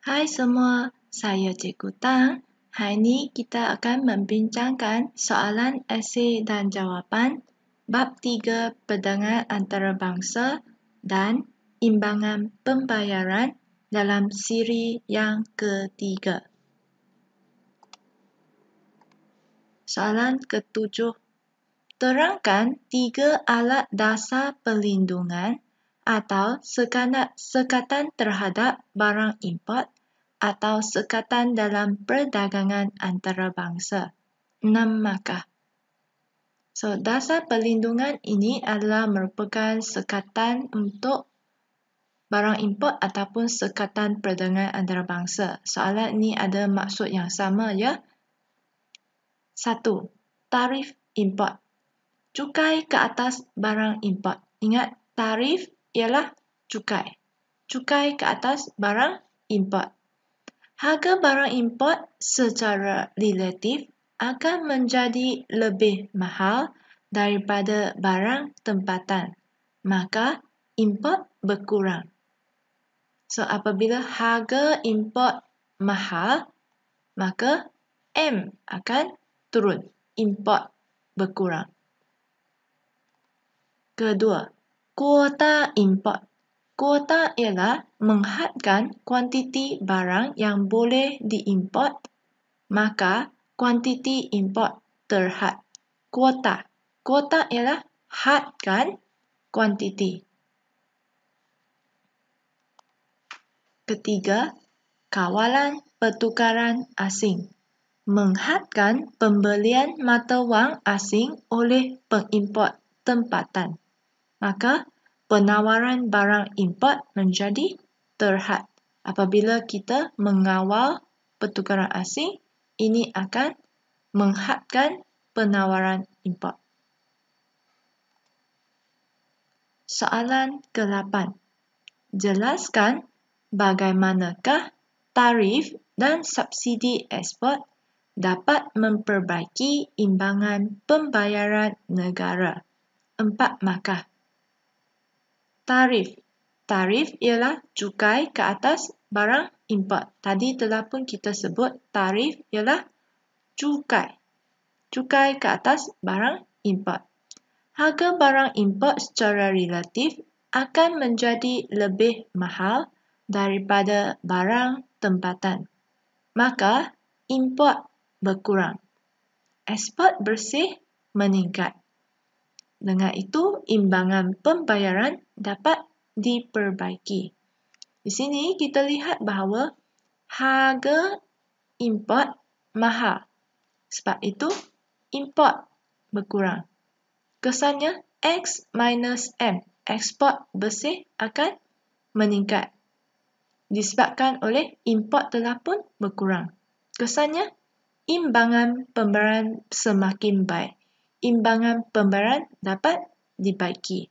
Hai semua, saya Cikgu Tang. Hari ini kita akan membincangkan soalan esei dan jawapan bab 3 perdagangan antarabangsa dan imbangan pembayaran dalam siri yang ketiga. Soalan ketujuh. Terangkan tiga alat dasar perlindungan atau sekatan terhadap barang import atau sekatan dalam perdagangan antarabangsa. Enam markah. So, dasar perlindungan ini adalah merupakan sekatan untuk barang import ataupun sekatan perdagangan antarabangsa. Soalan ini ada maksud yang sama ya. Satu, tarif import. Cukai ke atas barang import. Ingat, tarif ialah cukai. Cukai ke atas barang import. Harga barang import secara relatif akan menjadi lebih mahal daripada barang tempatan. Maka import berkurang. So apabila harga import mahal, maka M akan turun. Import berkurang. Kedua, kuota import. Kuota ialah menghadkan kuantiti barang yang boleh diimport, maka kuantiti import terhad. Kuota. Kuota ialah hadkan kuantiti. Ketiga, kawalan pertukaran asing. Menghadkan pembelian mata wang asing oleh pengimport tempatan maka penawaran barang import menjadi terhad. Apabila kita mengawal pertukaran asing, ini akan menghadkan penawaran import. Soalan ke-8. Jelaskan bagaimanakah tarif dan subsidi ekspor dapat memperbaiki imbangan pembayaran negara. Empat markah. Tarif. Tarif ialah cukai ke atas barang import. Tadi telah pun kita sebut tarif ialah cukai. Cukai ke atas barang import. Harga barang import secara relatif akan menjadi lebih mahal daripada barang tempatan. Maka import berkurang. Ekspor bersih meningkat. Dengan itu, imbangan pembayaran dapat diperbaiki. Di sini kita lihat bahawa harga import mahal. Sebab itu, import berkurang. Kesannya, X minus M, ekspor bersih akan meningkat. Disebabkan oleh import telah pun berkurang. Kesannya, imbangan pembayaran semakin baik imbangan pembayaran dapat dibaiki.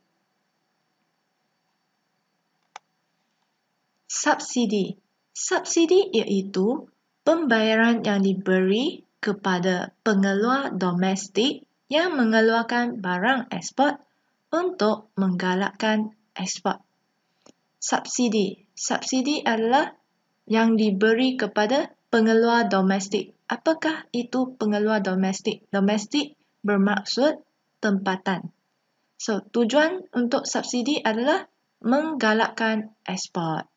Subsidi. Subsidi iaitu pembayaran yang diberi kepada pengeluar domestik yang mengeluarkan barang ekspor untuk menggalakkan ekspor. Subsidi. Subsidi adalah yang diberi kepada pengeluar domestik. Apakah itu pengeluar domestik? Domestik bermaksud tempatan. So, tujuan untuk subsidi adalah menggalakkan ekspor.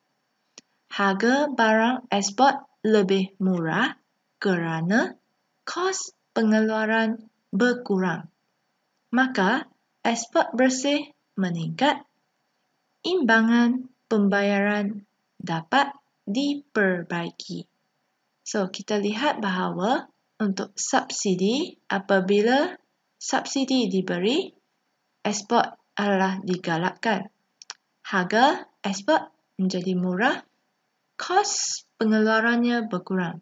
Harga barang ekspor lebih murah kerana kos pengeluaran berkurang. Maka, ekspor bersih meningkat, imbangan pembayaran dapat diperbaiki. So, kita lihat bahawa untuk subsidi apabila subsidi diberi ekspor adalah digalakkan. Harga ekspor menjadi murah kos pengeluarannya berkurang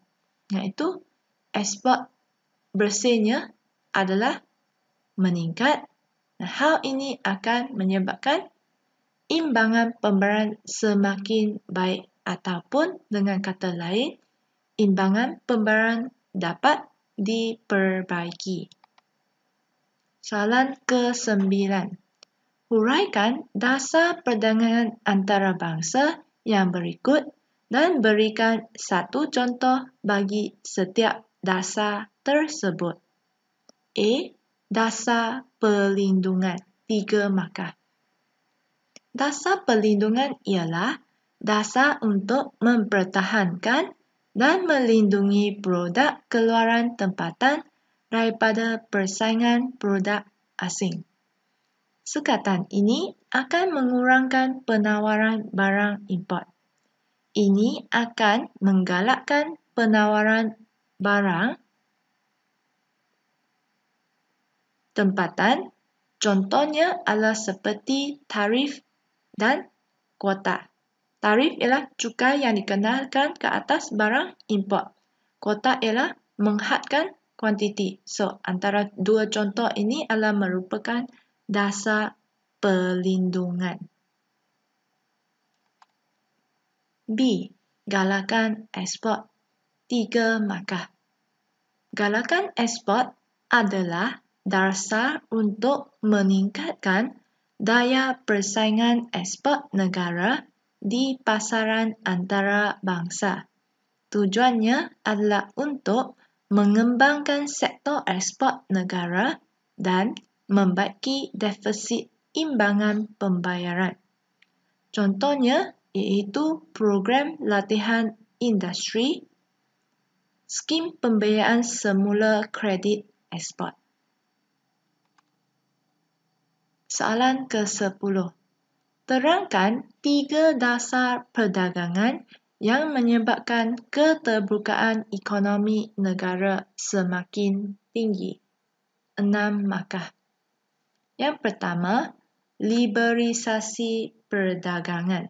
iaitu ekspor bersihnya adalah meningkat. Dan hal ini akan menyebabkan imbangan pembayaran semakin baik ataupun dengan kata lain imbangan pembayaran dapat diperbaiki. Soalan ke-9. Huraikan dasar perdagangan antarabangsa yang berikut dan berikan satu contoh bagi setiap dasar tersebut. A. Dasar perlindungan tiga markah. Dasar perlindungan ialah dasar untuk mempertahankan dan melindungi produk keluaran tempatan daripada persaingan produk asing. Sekatan ini akan mengurangkan penawaran barang import. Ini akan menggalakkan penawaran barang tempatan. Contohnya adalah seperti tarif dan kuota. Tarif ialah cukai yang dikenalkan ke atas barang import. Kuota ialah menghadkan kuantiti. So, antara dua contoh ini adalah merupakan dasar perlindungan. B. Galakan ekspor. Tiga markah. Galakan ekspor adalah dasar untuk meningkatkan daya persaingan ekspor negara di pasaran antarabangsa. Tujuannya adalah untuk mengembangkan sektor ekspor negara dan membaiki defisit imbangan pembayaran. Contohnya iaitu program latihan industri, skim pembiayaan semula kredit ekspor. Soalan ke-10. Terangkan tiga dasar perdagangan yang menyebabkan keterbukaan ekonomi negara semakin tinggi. Enam markah. Yang pertama, liberalisasi perdagangan.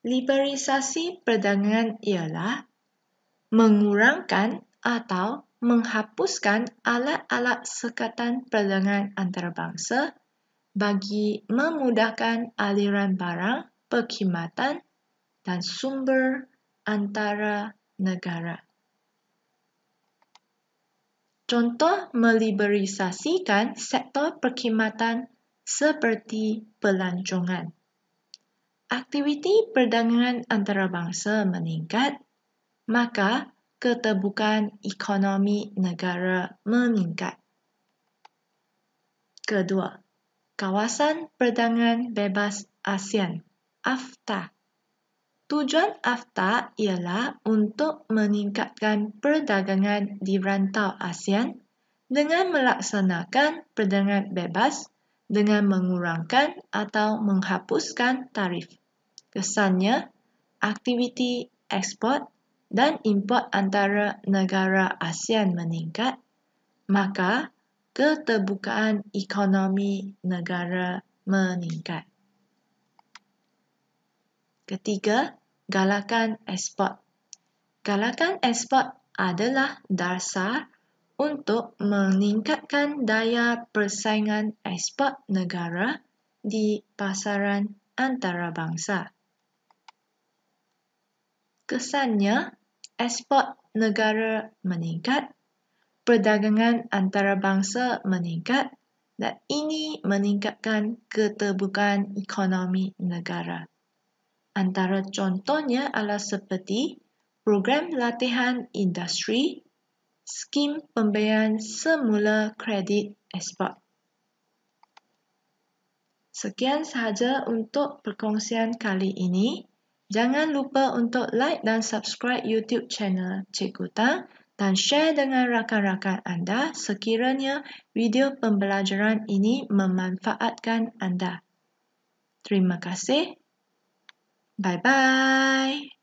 Liberalisasi perdagangan ialah mengurangkan atau menghapuskan alat-alat sekatan perdagangan antarabangsa bagi memudahkan aliran barang, perkhidmatan dan sumber antara negara. Contoh meliberalisasikan sektor perkhidmatan seperti pelancongan aktiviti perdagangan antarabangsa meningkat, maka keterbukaan ekonomi negara meningkat. Kedua, Kawasan Perdagangan Bebas ASEAN AFTA Tujuan AFTA ialah untuk meningkatkan perdagangan di rantau ASEAN dengan melaksanakan perdagangan bebas dengan mengurangkan atau menghapuskan tarif. Kesannya, aktiviti ekspor dan import antara negara ASEAN meningkat, maka keterbukaan ekonomi negara meningkat. Ketiga, galakan ekspor. Galakan ekspor adalah dasar untuk meningkatkan daya persaingan ekspor negara di pasaran antarabangsa. Kesannya, ekspor negara meningkat, perdagangan antarabangsa meningkat dan ini meningkatkan keterbukaan ekonomi negara. Antara contohnya adalah seperti program latihan industri skim pembayaran semula kredit ekspor. Sekian sahaja untuk perkongsian kali ini. Jangan lupa untuk like dan subscribe YouTube channel Cikgu Tang dan share dengan rakan-rakan anda sekiranya video pembelajaran ini memanfaatkan anda. Terima kasih. Bye-bye.